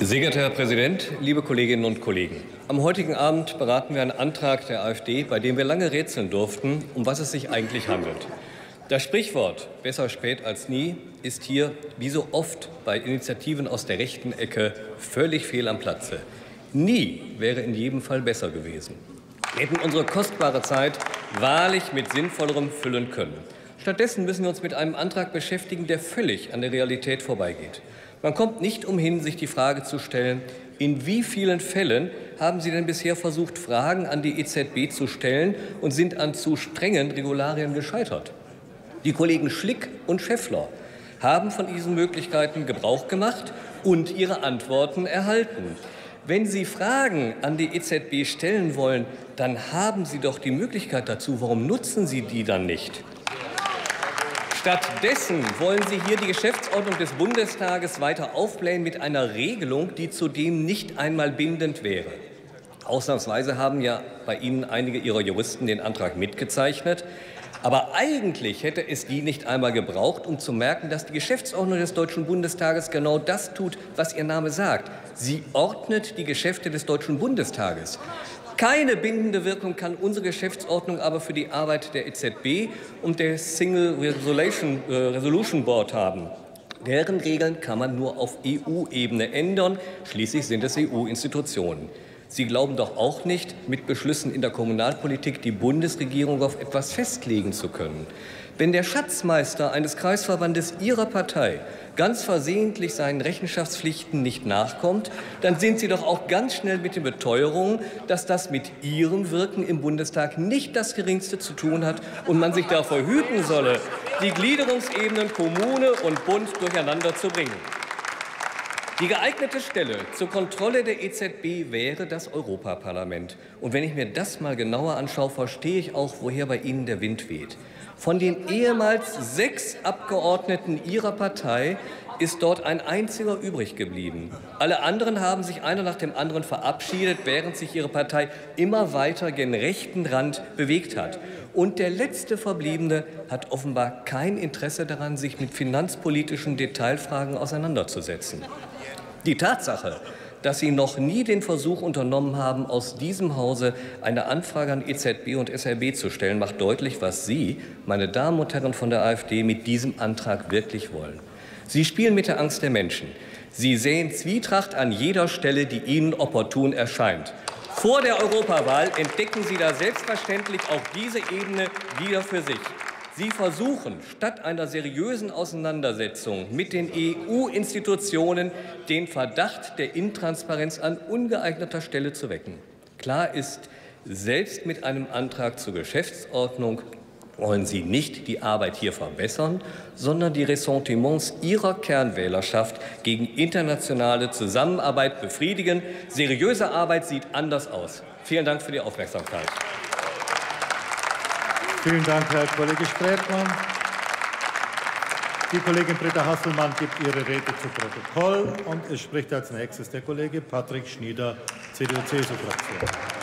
Sehr geehrter Herr Präsident, liebe Kolleginnen und Kollegen! Am heutigen Abend beraten wir einen Antrag der AfD, bei dem wir lange rätseln durften, um was es sich eigentlich handelt. Das Sprichwort besser spät als nie ist hier, wie so oft bei Initiativen aus der rechten Ecke, völlig fehl am Platze. Nie wäre in jedem Fall besser gewesen. Wir hätten unsere kostbare Zeit wahrlich mit Sinnvollerem füllen können. Stattdessen müssen wir uns mit einem Antrag beschäftigen, der völlig an der Realität vorbeigeht. Man kommt nicht umhin, sich die Frage zu stellen, in wie vielen Fällen haben Sie denn bisher versucht, Fragen an die EZB zu stellen und sind an zu strengen Regularien gescheitert? Die Kollegen Schlick und Schäffler haben von diesen Möglichkeiten Gebrauch gemacht und ihre Antworten erhalten. Wenn Sie Fragen an die EZB stellen wollen, dann haben Sie doch die Möglichkeit dazu. Warum nutzen Sie die dann nicht? Stattdessen wollen Sie hier die Geschäftsordnung des Bundestages weiter aufblähen mit einer Regelung, die zudem nicht einmal bindend wäre. Ausnahmsweise haben ja bei Ihnen einige Ihrer Juristen den Antrag mitgezeichnet. Aber eigentlich hätte es die nicht einmal gebraucht, um zu merken, dass die Geschäftsordnung des Deutschen Bundestages genau das tut, was ihr Name sagt. Sie ordnet die Geschäfte des Deutschen Bundestages. Keine bindende Wirkung kann unsere Geschäftsordnung aber für die Arbeit der EZB und der Single Resolution, äh, Resolution Board haben. Deren Regeln kann man nur auf EU-Ebene ändern. Schließlich sind es EU-Institutionen. Sie glauben doch auch nicht, mit Beschlüssen in der Kommunalpolitik die Bundesregierung auf etwas festlegen zu können. Wenn der Schatzmeister eines Kreisverbandes Ihrer Partei ganz versehentlich seinen Rechenschaftspflichten nicht nachkommt, dann sind Sie doch auch ganz schnell mit den Beteuerungen, dass das mit Ihrem Wirken im Bundestag nicht das Geringste zu tun hat und man sich davor hüten solle, die Gliederungsebenen Kommune und Bund durcheinander zu bringen. Die geeignete Stelle zur Kontrolle der EZB wäre das Europaparlament. Und wenn ich mir das mal genauer anschaue, verstehe ich auch, woher bei Ihnen der Wind weht. Von den ehemals sechs Abgeordneten Ihrer Partei ist dort ein einziger übrig geblieben. Alle anderen haben sich einer nach dem anderen verabschiedet, während sich ihre Partei immer weiter gen rechten Rand bewegt hat. Und der letzte Verbliebene hat offenbar kein Interesse daran, sich mit finanzpolitischen Detailfragen auseinanderzusetzen. Die Tatsache, dass Sie noch nie den Versuch unternommen haben, aus diesem Hause eine Anfrage an EZB und SRB zu stellen, macht deutlich, was Sie, meine Damen und Herren von der AfD, mit diesem Antrag wirklich wollen. Sie spielen mit der Angst der Menschen. Sie sehen Zwietracht an jeder Stelle, die Ihnen opportun erscheint. Vor der Europawahl entdecken Sie da selbstverständlich auch diese Ebene wieder für sich. Sie versuchen, statt einer seriösen Auseinandersetzung mit den EU-Institutionen den Verdacht der Intransparenz an ungeeigneter Stelle zu wecken. Klar ist, selbst mit einem Antrag zur Geschäftsordnung wollen Sie nicht die Arbeit hier verbessern, sondern die Ressentiments Ihrer Kernwählerschaft gegen internationale Zusammenarbeit befriedigen. Seriöse Arbeit sieht anders aus. Vielen Dank für die Aufmerksamkeit. Vielen Dank, Herr Kollege Strätmann. Die Kollegin Britta Hasselmann gibt ihre Rede zu Protokoll und es spricht als nächstes der Kollege Patrick Schnieder, CDU-CSU-Fraktion.